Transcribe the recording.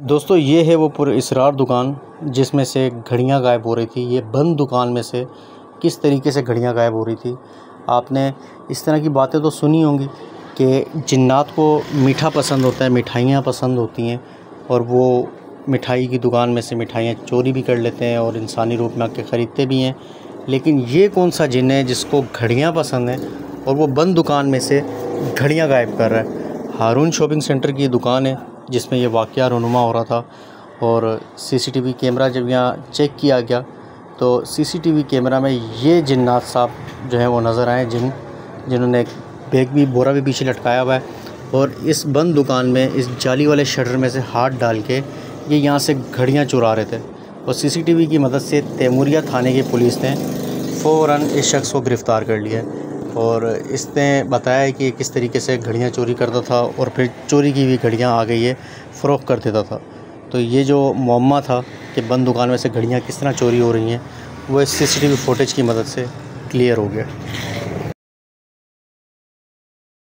दोस्तों, ये है वो पूरे इसरार दुकान जिसमें से घड़ियाँ गायब हो रही थी। ये बंद दुकान में से किस तरीके से घड़ियाँ गायब हो रही थी? आपने इस तरह की बातें तो सुनी होंगी कि जिन्नात को मीठा पसंद होता है, मिठाइयाँ पसंद होती हैं और वो मिठाई की दुकान में से मिठाइयाँ चोरी भी कर लेते हैं और इंसानी रूप में आके ख़रीदते भी हैं। लेकिन ये कौन सा जिन है जिसको घड़ियाँ पसंद हैं और वो बंद दुकान में से घड़ियाँ गायब कर रहा है? हारून शॉपिंग सेंटर की दुकान है। जिसमें ये वाक़ रुनुमा हो रहा था और सीसीटीवी कैमरा जब यहाँ चेक किया गया तो सीसीटीवी कैमरा में ये जिन्नात साहब जो हैं वो नज़र आए, जिन, जिन्होंने बैग भी, बोरा भी पीछे लटकाया हुआ है और इस बंद दुकान में, इस जाली वाले शटर में से हाथ डाल के ये यहाँ से घड़ियाँ चुरा रहे थे। और सीसीटीवी की मदद से तैमूरिया थाने की पुलिस ने फ़ौर इस शख्स को गिरफ़्तार कर लिया। और इसने बताया कि किस तरीके से घड़ियाँ चोरी करता था और फिर चोरी की हुई घड़ियाँ आ गई है फ़रोख कर देता था। तो ये जो मम्मा था कि बंद दुकान में से घड़ियाँ किस तरह चोरी हो रही हैं, वो सी सी फुटेज की मदद से क्लियर हो गया।